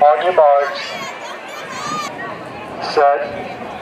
On your marks. Set.